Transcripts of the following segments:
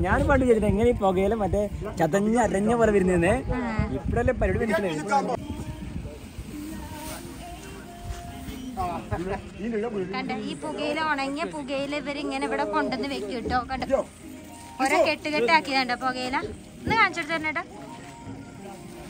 ഞാൻ പണ്ട് ചെയ്തിട്ട് എങ്ങനെ ഈ പുകയില മറ്റേ ചതഞ്ഞ അരഞ്ഞ പോലെ വരുന്നേ ഇപ്പഴല്ലേ പരിപാടി മനസ്സിലായി കണ്ട? ഈ പുകയില ഉണങ്ങിയ പുകയില ഇവർ ഇങ്ങനെ ഇവിടെ കൊണ്ടുവന്ന് വെക്കും കേട്ടോ. കണ്ടോ? ഓരോ കെട്ട് കെട്ടാക്കിയതാണ്ട പുകയില? ഒന്ന് കാണിച്ചെടുത്ത് തരണേട്ടാ.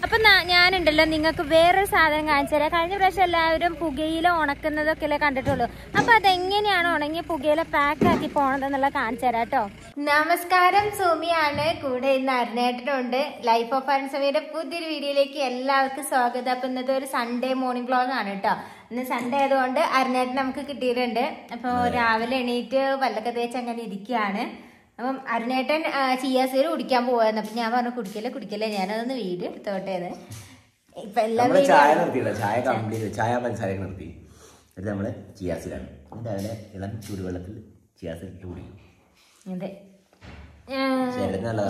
അപ്പൊ ഞാനുണ്ടല്ലോ നിങ്ങൾക്ക് വേറൊരു സാധനം കാണിച്ചു തരാം. കഴിഞ്ഞ പ്രാവശ്യം എല്ലാവരും പുകയില ഉണക്കുന്നതൊക്കെ അല്ലേ കണ്ടിട്ടുള്ളൂ. അപ്പൊ അതെങ്ങനെയാണ് ഉണങ്ങി പുകയില പാക്ക് ആക്കി പോണതെന്നുള്ള കാണിച്ചു തരാം കേട്ടോ. നമസ്കാരം സുമിയാണ്. കൂടെ ഇന്ന് അരുണേട്ടനുണ്ട്. ലൈഫ് ഓഫ് അരുൺസമിയുടെ പുതിയൊരു വീഡിയോയിലേക്ക് എല്ലാവർക്കും സ്വാഗതം. അപ്പൊ ഇന്നത്തെ ഒരു സൺഡേ മോർണിംഗ് വ്ളോഗ് ആണ് കേട്ടോ. ഇന്ന് സൺഡേ ആയതുകൊണ്ട് അരുണേട്ടൻ നമുക്ക് കിട്ടിയിട്ടുണ്ട്. അപ്പോൾ രാവിലെ എണീറ്റ് പല്ലൊക്കെ തേച്ച് അങ്ങനെ ഇരിക്കുകയാണ്. അപ്പം അരുണേട്ടൻ ചിയാസീര് കുടിക്കാൻ പോവായിരുന്നു. അപ്പൊ ഞാൻ പറഞ്ഞു കുടിക്കല്ലേ കുടിക്കല്ലേ. ഞാനതൊന്ന് വീഡിയോ എടുത്തോട്ടെ എന്ന്. ഇപ്പൊ എല്ലാം ചായ നിർത്തിയില്ല. ചായ കംപ്ലീറ്റ് ചായ പഞ്ചസാരയൊക്കെ നിർത്തി. എന്നിട്ട് നമ്മൾ ചിയാസിലാണ്. രാവിലെ ഇളം ചൂടുവെള്ളത്തിൽ ഇട്ട് കുടിക്കും. അതെ.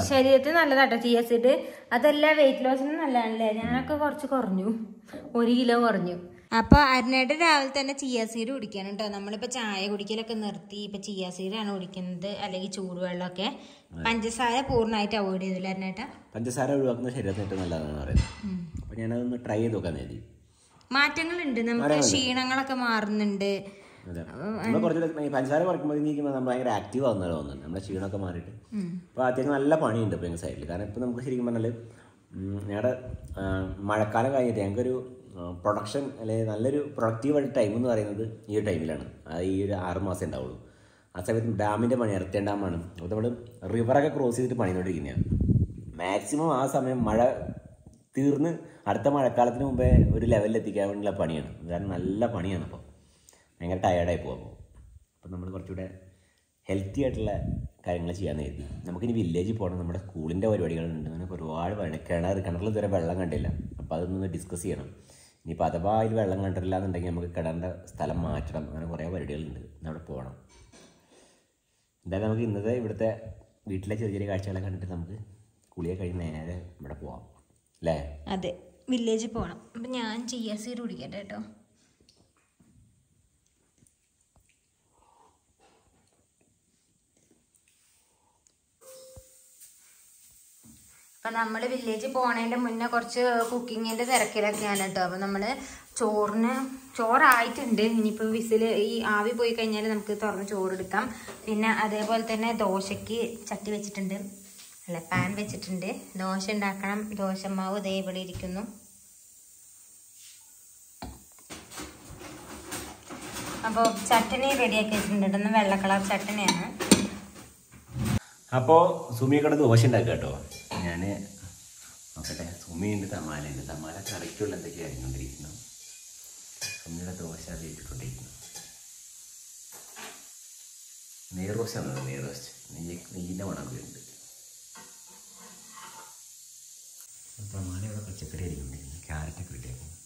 ശരീരത്തിന് നല്ലതാട്ടോ ചിയാസിഡ് അതെല്ലാം വെയിറ്റ് ലോസിന് നല്ലതാണല്ലേ? ഞാനൊക്കെ കുറച്ച് കുറഞ്ഞു. ഒരു കിലോ കുറഞ്ഞു. അപ്പൊ അരുണേട്ട് രാവിലെ തന്നെ ചിയാസീഡ് കുടിക്കണം കേട്ടോ. നമ്മളിപ്പോൾ ചായ കുടിക്കലൊക്കെ നിർത്തി ഇപ്പൊ ചീയാസീരാണ് കുടിക്കുന്നത്. അല്ലെങ്കിൽ ചൂടുവെള്ളമൊക്കെ. പഞ്ചസാര പൂർണമായിട്ട് അവോയ്ഡ് ചെയ്തില്ല അരുണേട്ട? പഞ്ചസാര ഒഴിവാക്കുന്നത് ശരീരത്തിന് ഏറ്റവും നല്ലതാണെന്ന് പറയുന്നത് അപ്പൊ ഞാനതൊന്ന് ട്രൈ ചെയ്ത് നോക്കാൻ നേടി. മാറ്റങ്ങളുണ്ട്. നമുക്ക് ക്ഷീണങ്ങളൊക്കെ മാറുന്നുണ്ട്. പഞ്ചസാര കുറയ്ക്കുമ്പോഴേക്കും നമ്മൾ ഭയങ്കര ആക്റ്റീവ് ആവുന്നതാണ് തോന്നുന്നുണ്ട് നമ്മുടെ ക്ഷീണമൊക്കെ മാറിയിട്ട്. അപ്പോൾ അത്യാവശ്യം നല്ല പണിയുണ്ട് ഇപ്പോൾ ഞങ്ങൾ സൈഡിൽ കാരണം ഇപ്പോൾ നമുക്ക് ശരിക്കും പറഞ്ഞാൽ ഞങ്ങളുടെ മഴക്കാലം കഴിഞ്ഞിട്ട് ഞങ്ങൾക്കൊരു പ്രൊഡക്ഷൻ അല്ലെങ്കിൽ നല്ലൊരു പ്രൊഡക്റ്റീവ് ടൈം എന്ന് പറയുന്നത് ഈ ഒരു ടൈമിലാണ് അത് ഈ ഒരു ആറ് മാസം ഉണ്ടാവുള്ളൂ. ആ സമയത്ത് ഡാമിന്റെ പണി ഇറത്തേൻ ഡാമാണ് അപ്പോൾ നമ്മൾ റിവറൊക്കെ ക്രോസ് ചെയ്തിട്ട് പണിതുകൊണ്ടിരിക്കുന്നതാണ് മാക്സിമം ആ സമയം മഴ തീർന്ന് അടുത്ത മഴക്കാലത്തിന് മുമ്പേ ഒരു ലെവലിൽ എത്തിക്കാൻ വേണ്ടിയുള്ള പണിയാണ്. കാരണം നല്ല പണിയാണ് അപ്പോൾ ഭയങ്കര ടയേർഡായി പോകും അപ്പോൾ അപ്പം നമ്മൾ കുറച്ചുകൂടെ ഹെൽത്തി ആയിട്ടുള്ള കാര്യങ്ങൾ ചെയ്യാമെന്ന് കരുതി. നമുക്കിനി വില്ലേജിൽ പോകണം നമ്മുടെ സ്കൂളിന്റെ പരിപാടികളുണ്ട്. അങ്ങനെ ഒരുപാട് പണി കിണർ കിണറിൽ ഇതുവരെ വെള്ളം കണ്ടില്ല. അപ്പോൾ അതൊന്ന് ഡിസ്കസ് ചെയ്യണം. ഇനിയിപ്പോൾ അഥവാ അതിൽ വെള്ളം കണ്ടിട്ടില്ല എന്നുണ്ടെങ്കിൽ നമുക്ക് കിടേണ്ട സ്ഥലം മാറ്റണം. അങ്ങനെ കുറേ പരിപാടികളുണ്ട്. അവിടെ പോകണം. എന്തായാലും നമുക്ക് ഇന്നത്തെ ഇവിടുത്തെ വീട്ടിലെ ചെറിയ ചെറിയ കാഴ്ചകളൊക്കെ കണ്ടിട്ട് നമുക്ക് കുളിയെ കഴിഞ്ഞ് നേരെ ഇവിടെ പോവാം. അല്ലേ? അതെ. വില്ലേജിൽ പോകണം അപ്പം ഞാൻ ചെയ്യാസീർ കുടിക്കട്ടെ കേട്ടോ അപ്പം നമ്മൾ വില്ലേജിൽ പോണതിന്റെ മുന്നേ കുറച്ച് കുക്കിങ്ങിന്റെ തിരക്കിലൊക്കെയാണ് കേട്ടോ അപ്പം നമ്മൾ ചോറിന് ചോറായിട്ടുണ്ട്. ഇനിയിപ്പോൾ വിസിൽ ഈ ആവി പോയി കഴിഞ്ഞാൽ നമുക്ക് തുറന്ന് ചോറെടുക്കാം. പിന്നെ അതേപോലെ തന്നെ ദോശയ്ക്ക് ചട്ടി വെച്ചിട്ടുണ്ട്. അല്ല പാൻ വെച്ചിട്ടുണ്ട്. ദോശ ഉണ്ടാക്കണം. ദോശമാവ് ദേ ഇവിടെ ഇരിക്കുന്നു അപ്പോൾ ചട്ടണി റെഡിയാക്കി വെച്ചിട്ടുണ്ട് ഇതൊന്ന് വെള്ള കളർ ചട്ടണിയാണ് അപ്പോൾ സുമിയൊക്കെ ദോശ ഉണ്ടാക്കുക കേട്ടോ ഞാൻ നോക്കട്ടെ സുമിയുണ്ട് തമാലയുണ്ട്. തമാല കറിക്കുള്ള എന്തൊക്കെയാണ് അറിഞ്ഞുകൊണ്ടിരിക്കുന്നു സുമിയുടെ ദോശ അത് ഇട്ടിട്ടുണ്ടിരിക്കുന്നു നെയ്റോസ്റ്റ് ആണ് നെയ്റോസ്റ്റ്. നെയ്യ് നെയ്യിന്റെ മണം വരുന്നുണ്ട്. തമാല ഇവിടെ പച്ചക്കറി അരിഞ്ഞുകൊണ്ടിരിക്കുന്നു. ക്യാരറ്റൊക്കെ ഇട്ടേക്കും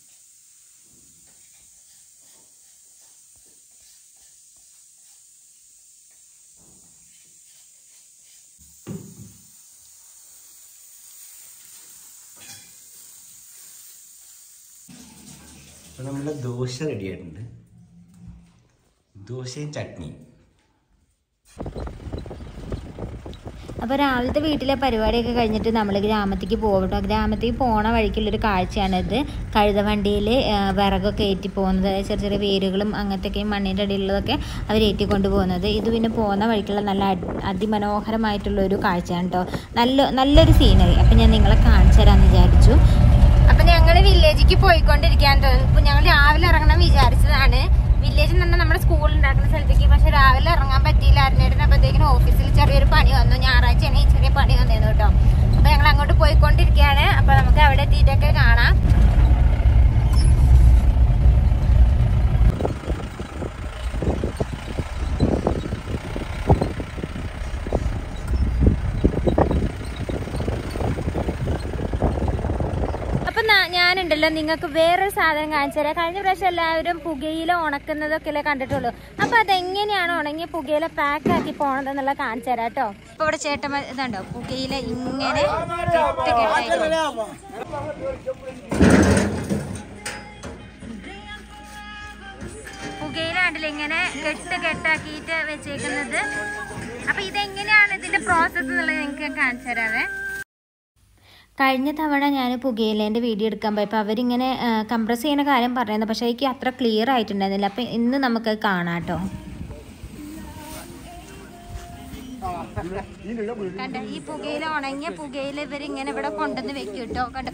അപ്പോൾ നമ്മുടെ ദോശ റെഡി ആയിട്ടുണ്ട്. ദോശയും ചട്നിയും. അപ്പോൾ രാവിലത്തെ വീട്ടിലെ പരിപാടിയൊക്കെ കഴിഞ്ഞിട്ട് നമ്മൾ ഗ്രാമത്തേക്ക് പോകട്ടോ ഗ്രാമത്തേക്ക് പോണ വഴിക്കുള്ളൊരു കാഴ്ചയാണിത് കഴുതവണ്ടിയിൽ വിറകൊക്കെ ഏറ്റി പോകുന്നത്. ചെറിയ ചെറിയ വേരുകളും അങ്ങനത്തെയൊക്കെ മണ്ണിന്റെ അടിയിലുള്ളതൊക്കെ അവർ ഏറ്റിക്കൊണ്ട് പോകുന്നത്. ഇത് പിന്നെ പോകുന്ന വഴിക്കുള്ള നല്ല അതിമനോഹരമായിട്ടുള്ളൊരു കാഴ്ചയാണ് കേട്ടോ നല്ല നല്ലൊരു സീനറി അപ്പം ഞാൻ നിങ്ങളെ കാണിച്ചു തരാമെന്ന് വിചാരിച്ചു. വില്ലേജിലേക്ക് പോയിക്കൊണ്ടിരിക്കാൻ തോന്നുന്നു. ഇപ്പൊ ഞങ്ങൾ രാവിലെ ഇറങ്ങണം വിചാരിച്ചതാണ്. വില്ലേജ് എന്ന് നമ്മുടെ സ്കൂൾ ഉണ്ടാക്കുന്ന സ്ഥലത്തേക്ക്. പക്ഷെ രാവിലെ ഇറങ്ങാൻ പറ്റിയില്ല. അപ്പോഴത്തേക്കിനും ഓഫീസിൽ ചെറിയൊരു പണി വന്നു. ഞായറാഴ്ചയാണ് ഈ ചെറിയ പണി വന്നേന്ന് കേട്ടോ. അപ്പൊ ഞങ്ങൾ അങ്ങോട്ട് പോയിക്കൊണ്ടിരിക്കുകയാണ്. അപ്പൊ നമുക്ക് അവിടെ എത്തിയിട്ടൊക്കെ കാണാം. ഞാനുണ്ടല്ലോ നിങ്ങൾക്ക് വേറൊരു സാധനം കാണിച്ചു തരാം. കഴിഞ്ഞ പ്രാവശ്യം എല്ലാവരും പുകയില ഉണക്കുന്നതൊക്കെ അല്ലേ കണ്ടിട്ടുള്ളൂ. അപ്പൊ അതെങ്ങനെയാണ് ഉണങ്ങി പുകയില പാക്ക് ആക്കി പോണതെന്നുള്ള കാണിച്ചു തരാം കേട്ടോ. ഇപ്പൊ ഇവിടെ ചേട്ടൻ ഇതുണ്ടോ? പുകയില ഇങ്ങനെ പുകയില കണ്ടില്ലേ ഇങ്ങനെ കെട്ട് കെട്ടാക്കിയിട്ട് വെച്ചേക്കുന്നത്. അപ്പൊ ഇതെങ്ങനെയാണ് ഇതിന്റെ പ്രോസസ്സ് എന്നുള്ളത് നിങ്ങൾക്ക് കാണിച്ചു തരാവേ. കഴിഞ്ഞ തവണ ഞാൻ പുകയിലേന്റെ വീഡിയോ എടുക്കാൻ പോയപ്പോൾ അവരിങ്ങനെ കംപ്രസ് ചെയ്യുന്ന കാര്യം പറയുന്നത് പക്ഷേ എനിക്ക് അത്ര ക്ലിയർ ആയിട്ടുണ്ടായിരുന്നില്ല. അപ്പം ഇന്ന് നമുക്ക് കാണാം കേട്ടോ. കണ്ട? ഈ പുകയില ഉണങ്ങിയ പുകയില ഇവരിങ്ങനെ ഇവിടെ കൊണ്ടുവന്ന് വെക്കും കേട്ടോ. കണ്ട?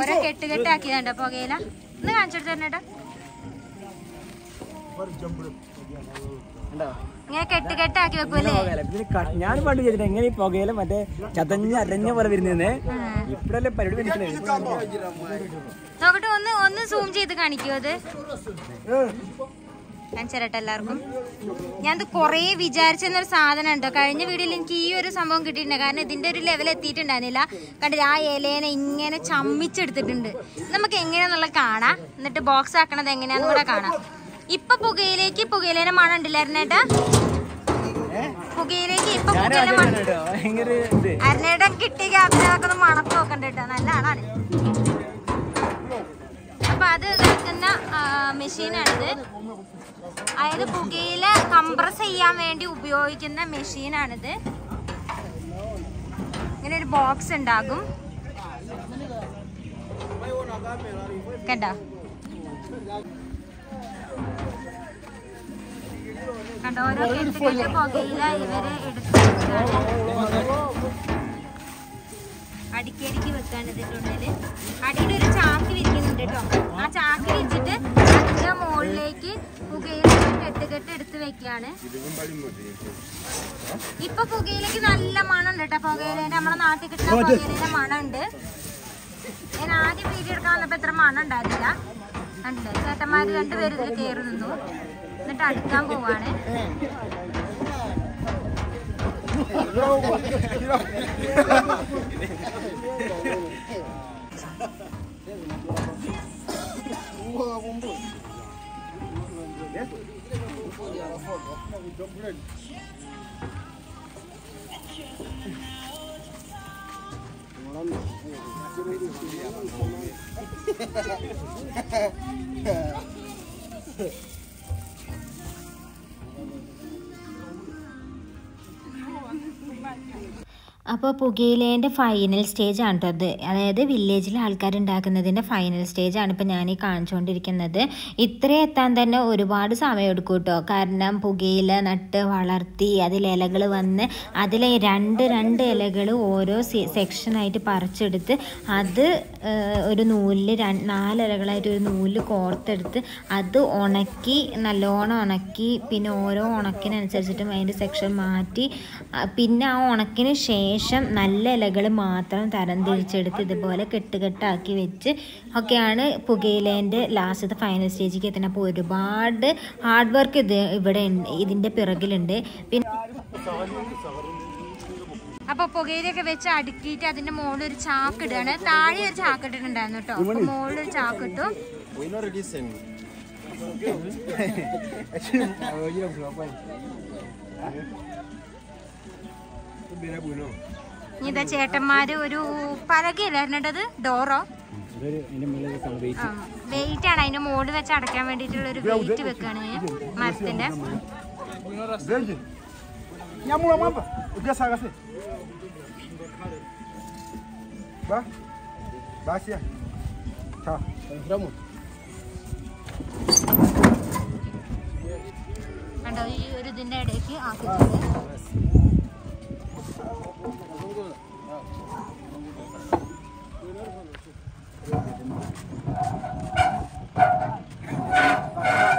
ഓരോ കെട്ട് കെട്ടാക്കിയതാണ്ട പുകയില? ഇന്ന് കാണിച്ചെടുത്ത് തന്നെ കണ്ടോ? കെട്ട് ഞാൻ പണ്ട് ചെയ്തിട്ട് എങ്ങനെ ഈ പുകയില മറ്റേ ചതഞ്ഞ അരഞ്ഞ പോലെ വരുന്നേ ഇപ്പഴല്ലേ പരിപാടി നോക്കട്ടെ ഒന്ന് ഒന്ന് സൂം ചെയ്ത് കാണിക്കൂ അത്. കാണിച്ചരട്ടെ എല്ലാവർക്കും. ഞാൻ കുറേ വിചാരിച്ചെന്നൊരു സാധനം ഉണ്ടോ കഴിഞ്ഞ വീഡിയോയിൽ എനിക്ക് ഈ ഒരു സംഭവം കിട്ടിയിട്ടുണ്ട്. കാരണം ഇതിന്റെ ഒരു ലെവൽ എത്തിയിട്ടുണ്ടായിരുന്നില്ല. കണ്ടില്ല ആ ഇലേനെ ഇങ്ങനെ ചമ്മിച്ചെടുത്തിട്ടുണ്ട്. നമുക്ക് എങ്ങനെയാന്നുള്ള കാണാം. എന്നിട്ട് ബോക്സ് ആക്കണത് എങ്ങനെയാന്ന് കൂടെ കാണാം. ഇപ്പൊ പുകയിലേക്ക് പുകയിലേനെ മണം ഉണ്ടില്ലായിരുന്നേട്ടാ പുകയിലേക്ക് ഇപ്പൊ അരനേടം കിട്ടിയ ക്യാപ്റ്റനൊക്കെ മണത്ത് നോക്കണ്ട കേട്ടോ. നല്ല ആളാണ് അപ്പൊ അത് നടക്കുന്ന മെഷീനാണിത്. അതായത് പുകയില കംപ്രസ് ചെയ്യാൻ വേണ്ടി ഉപയോഗിക്കുന്ന മെഷീനാണിത്. ഇങ്ങനെ ഒരു ബോക്സ് ഉണ്ടാകും. കണ്ടോ? കണ്ടോ ഓരോ കെട്ട് കെട്ട് പുകയില ഇവർ എടുത്തിട്ടാണ് അടിക്കടിക്ക് വെക്കാണ് ഇതിന്റെ ഉള്ളിൽ. അടിയിൽ ഒരു ചാക്ക് വിരിക്കുന്നുണ്ട് കേട്ടോ. ആ ചാക്ക് വെച്ചിട്ട് അതിന്റെ മുകളിലേക്ക് പുകയില കെട്ടുകെട്ട് കെട്ട് എടുത്ത് വെക്കാണ് ഇപ്പൊ പുകയിലേക്ക് നല്ല മണുണ്ട് ഉണ്ട് കേട്ടോ. പുകയിലേന്റെ നമ്മുടെ നാട്ടിൽ കിട്ടുന്ന പുകയിലേന്റെ മണം ഞാൻ ആദ്യം വീഡിയോ എടുക്കാൻ വന്നപ്പോ ഇത്ര മണം ഉണ്ടായിരുന്നില്ല കണ്ടില്ലേ ചേട്ടന്മാര് രണ്ടുപേരും ഇതിൽ കയറി നിന്നു. എന്നിട്ട് അടുക്കാൻ പോവാണ്. 哈哈哈哈哈 അപ്പോൾ പുകയിലേന്റെ ഫൈനൽ സ്റ്റേജ് ആണ് അത്. അതായത് വില്ലേജിലെ ആൾക്കാർ ഉണ്ടാക്കുന്നതിന്റെ ഫൈനൽ സ്റ്റേജ് ആണ് ഇപ്പോൾ ഞാൻ ഈ കാണിച്ചുകൊണ്ടിരിക്കുന്നത് ഇത്രയും എത്താൻ തന്നെ ഒരുപാട് സമയം എടുക്കും കേട്ടോ കാരണം പുകയില നട്ട് വളർത്തി അതിൽ ഇലകൾ വന്ന് അതിലെ രണ്ട് രണ്ട് ഇലകൾ ഓരോ സെക്ഷനായിട്ട് പറിച്ചെടുത്ത് അത് ഒരു നൂലിൽ രണ്ട് നാല് ഇലകളായിട്ട് ഒരു നൂലിൽ കോർത്തെടുത്ത് അത് ഉണക്കി നല്ലോണം ഉണക്കി പിന്നെ ഓരോ ഉണക്കിനനുസരിച്ചിട്ടും അതിന്റെ സെക്ഷൻ മാറ്റി പിന്നെ ആ ഉണക്കിന് ശേഷം നല്ല ഇലകൾ മാത്രം തരം തിരിച്ചെടുത്ത് ഇതുപോലെ കെട്ടുകെട്ടാക്കി വെച്ച് ഒക്കെയാണ് പുകയിലേന്റെ ലാസ്റ്റ് ഫൈനൽ സ്റ്റേജിലേക്ക് എത്തുന്നത്. അപ്പോൾ ഒരുപാട് ഹാർഡ് വർക്ക് ഇത് ഇവിടെ ഇതിന്റെ പിറകിലുണ്ട്. പിന്നെ അപ്പൊ പുകയിലൊക്കെ വെച്ച് അടുക്കിയിട്ട് അതിന്റെ മുകളിൽ ഒരു ചാക്ക് ഇടുകയാണ്. താഴെ ഒരു ചാക്ക് ഇട്ടിട്ടുണ്ടായിരുന്നു കേട്ടോ. മുകളിൽ ഒരു ചാക്ക് ഇട്ടു. ഇനി ഇതാ ചേട്ടന്മാര് ഒരു പലകയില്ലായിരുന്നത് ഡോറോ? വെയിറ്റ് ആണ് അതിന്റെ മോൾ വെച്ച് അടക്കാൻ വേണ്ടിട്ടുള്ള ഒരു വെയിറ്റ് വെക്കാണ് മരത്തിന്റെ. കണ്ടോ ഈ ഒരു ഇതിന്റെ ഇടയ്ക്ക് ആക്കിയിട്ടുണ്ട് Thank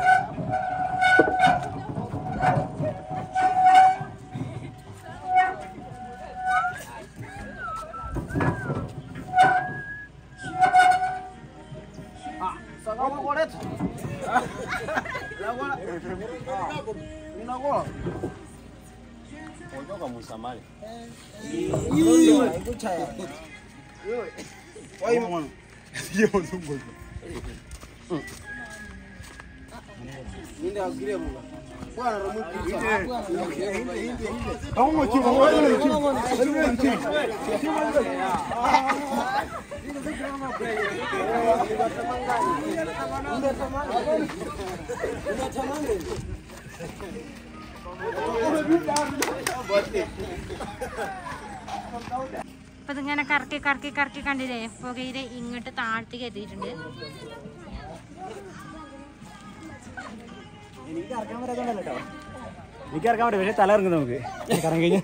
you. 귀여워 손골 Thank you. Vamos ഇങ്ങനെ അപ്പൊ ഇതിങ്ങനെ കറക്കി കറക്കി കറക്കി കണ്ടില്ലേ? പുകയിൽ ഇങ്ങോട്ട് താഴ്ത്തി എത്തിയിട്ടുണ്ട് എനിക്ക് ഇറക്കാൻ എനിക്ക് പറ്റും പക്ഷെ തല ഇറങ്ങും നമുക്ക്. കറങ്ങി കഴിഞ്ഞാൽ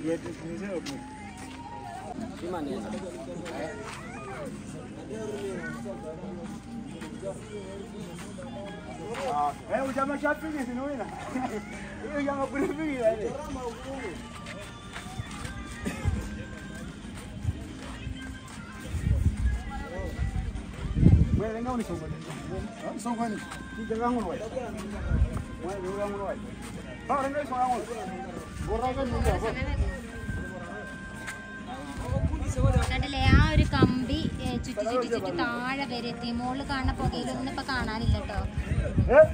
Eh, udah macam apa ni senuanya? Ini jangan berfikir lagi. Wai lenga ni songkoni. Songkoni. Kita rangun wai. Wai, kita rangun wai. Tahu rendah songkoni. Borang kan juga. കണ്ടില്ലേ ആ ഒരു കമ്പി ചുറ്റി ചുറ്റി ചുറ്റി താഴെ വരെ എത്തി മുകളിൽ കാണുന്ന പുകയിലൊന്നും ഇപ്പൊ കാണാനില്ല കേട്ടോ Eh?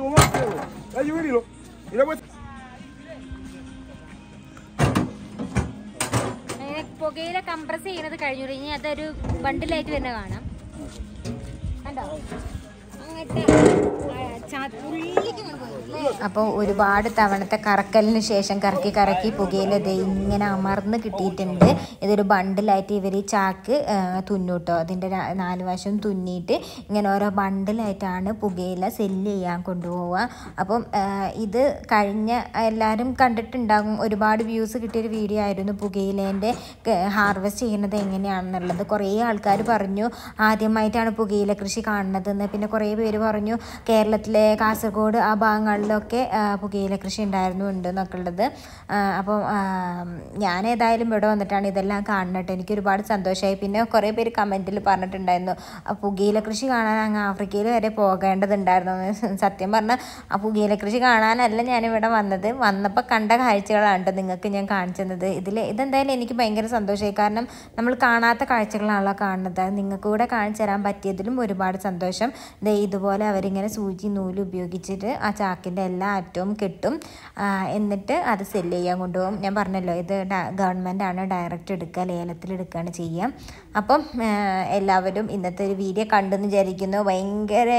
Mwa. Ya yuwilo. Ila know what? പുകയില കംപ്രസ് ചെയ്യണത് കഴിഞ്ഞു ഇനി അതൊരു ബണ്ടിലായിട്ട് തന്നെ കാണാം. കണ്ടോ? അങ്ങോട്ട്. അപ്പോൾ ഒരുപാട് തവണത്തെ കറക്കലിന് ശേഷം കറക്കി കറക്കി പുകയില ദേ ഇങ്ങനെ അമർന്ന് കിട്ടിയിട്ടുണ്ട്. ഇതൊരു ബണ്ടിലായിട്ട് ഇവർ ചാക്ക് തുന്നൂട്ടോ. അതിന്റെ നാല് വശം തുന്നിയിട്ട് ഇങ്ങനെ ഓരോ ബണ്ടിലായിട്ടാണ് പുകയില സെല്ല് ചെയ്യാൻ കൊണ്ടുപോവുക. അപ്പം ഇത് കഴിഞ്ഞ എല്ലാവരും കണ്ടിട്ടുണ്ടാകും. ഒരുപാട് വ്യൂസ് കിട്ടിയൊരു വീഡിയോ ആയിരുന്നു പുകയിലേന്റെ ഹാർവെസ്റ്റ് ചെയ്യുന്നത് എങ്ങനെയാണെന്നുള്ളത്. കുറേ ആൾക്കാർ പറഞ്ഞു ആദ്യമായിട്ടാണ് പുകയില കൃഷി കാണുന്നതെന്ന്. പിന്നെ കുറേ പേര് പറഞ്ഞു കേരളത്തിലെ കാസർഗോഡ് ആ ഭാഗങ്ങളിലൊക്കെ പുകയില കൃഷി ഉണ്ടായിരുന്നു ഉണ്ട് എന്നൊക്കെ ഉള്ളത് അപ്പം ഞാൻ ഏതായാലും ഇവിടെ വന്നിട്ടാണ് ഇതെല്ലാം കാണുന്നത്. എനിക്ക് ഒരുപാട് സന്തോഷമായി. പിന്നെ കുറേ പേര് കമന്റിൽ പറഞ്ഞിട്ടുണ്ടായിരുന്നു പുകയില കൃഷി കാണാൻ അങ്ങ് ആഫ്രിക്കയിൽ വരെ പോകേണ്ടതുണ്ടായിരുന്നു സത്യം പറഞ്ഞാൽ ആ പുകയില കൃഷി കാണാനല്ല ഞാനിവിടെ വന്നത്. വന്നപ്പോൾ കണ്ട കാഴ്ചകളാണ് നിങ്ങൾക്ക് ഞാൻ കാണിച്ചത് ഇതിൽ ഇതെന്തായാലും എനിക്ക് ഭയങ്കര സന്തോഷമായി. കാരണം നമ്മൾ കാണാത്ത കാഴ്ചകളാണല്ലോ കാണുന്നത്. നിങ്ങൾക്ക് കൂടെ കാണിച്ചു തരാൻ പറ്റിയതിലും ഒരുപാട് സന്തോഷം. ഇതുപോലെ അവരിങ്ങനെ സൂചി നൂൽ ഉപയോഗിച്ചിട്ട് ആ ചാക്കിന്റെ എല്ലാ അറ്റവും കെട്ടും. എന്നിട്ട് അത് സെല്ല് ചെയ്യാൻ കൊണ്ടുപോകും. ഞാൻ പറഞ്ഞല്ലോ ഇത് ഗവൺമെന്റ് ആണ് ഡയറക്റ്റ് എടുക്കുക ലേലത്തിൽ എടുക്കുകയാണ് ചെയ്യുക. അപ്പം എല്ലാവരും ഇന്നത്തെ ഒരു വീഡിയോ കണ്ടെന്ന് വിചാരിക്കുന്നു. ഭയങ്കര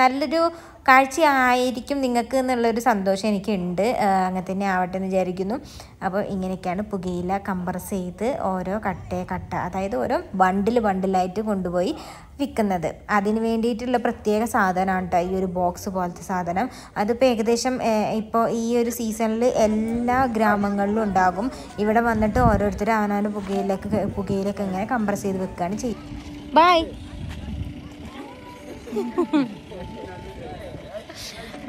നല്ലൊരു കാഴ്ചയായിരിക്കും നിങ്ങൾക്ക് എന്നുള്ളൊരു സന്തോഷം എനിക്കുണ്ട്. അങ്ങനെ തന്നെ ആവട്ടെ എന്ന് വിചാരിക്കുന്നു. അപ്പോൾ ഇങ്ങനെയൊക്കെയാണ് പുകയില കംപ്രസ് ചെയ്ത് ഓരോ കട്ടയെ കട്ട അതായത് ഓരോ ബണ്ടിൽ ബണ്ടിലായിട്ട് കൊണ്ടുപോയി വിൽക്കുന്നത്. അതിന് വേണ്ടിയിട്ടുള്ള പ്രത്യേക സാധനമാണ് കേട്ടോ ഈ ഒരു ബോക്സ് പോലത്തെ സാധനം. അതിപ്പോൾ ഏകദേശം ഇപ്പോൾ ഈ ഒരു സീസണിൽ എല്ലാ ഗ്രാമങ്ങളിലും ഉണ്ടാകും. ഇവിടെ വന്നിട്ട് ഓരോരുത്തരും അവനവന് പുകയിലൊക്കെ പുകയിലൊക്കെ ഇങ്ങനെ കംപ്രസ് ചെയ്ത് വെക്കുകയാണ് ചെയ്യും ബൈ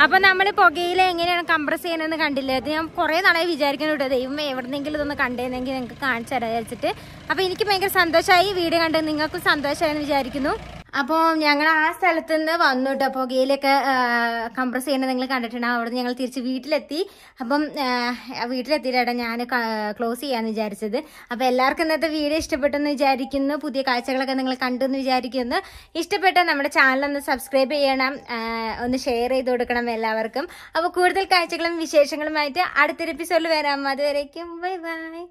അപ്പൊ നമ്മൾ പുകയില എങ്ങനെയാണ് കംപ്രസ് ചെയ്യണമെന്ന് കണ്ടില്ല? അത് ഞാൻ കുറെ നാളായി കേട്ടോ. ദൈവം എവിടെന്നെങ്കിലും ഇതൊന്ന് കണ്ടേന്നെങ്കിൽ നിങ്ങൾക്ക് കാണിച്ചു തരാം വിചാരിച്ചിട്ട്. അപ്പൊ എനിക്ക് ഭയങ്കര സന്തോഷമായി വീഡിയോ കണ്ട് നിങ്ങൾക്കും സന്തോഷമായെന്ന് വിചാരിക്കുന്നു. അപ്പോൾ ഞങ്ങൾ ആ സ്ഥലത്ത് നിന്ന് വന്നു കേട്ടോ പുകയിലൊക്കെ കംപ്രസ് ചെയ്യുന്നത് നിങ്ങൾ കണ്ടിട്ടുണ്ടാവും അവിടെ ഞങ്ങൾ തിരിച്ച് വീട്ടിലെത്തി. അപ്പം വീട്ടിലെത്തിയിട്ടാണ് ഞാൻ ക്ലോസ് ചെയ്യാന്ന് വിചാരിച്ചത്. അപ്പോൾ എല്ലാവർക്കും ഇന്നത്തെ വീഡിയോ ഇഷ്ടപ്പെട്ടെന്ന് വിചാരിക്കുന്നു. പുതിയ കാഴ്ചകളൊക്കെ നിങ്ങൾ കണ്ടു എന്ന് വിചാരിക്കുന്നു. ഇഷ്ടപ്പെട്ട നമ്മുടെ ചാനൽ ഒന്ന് സബ്സ്ക്രൈബ് ചെയ്യണം. ഒന്ന് ഷെയർ ചെയ്ത് കൊടുക്കണം എല്ലാവർക്കും. അപ്പോൾ കൂടുതൽ കാഴ്ചകളും വിശേഷങ്ങളുമായിട്ട് അടുത്തൊരു എപ്പിസോഡിൽ വരാം. അതുവരേക്കും ബൈ ബൈ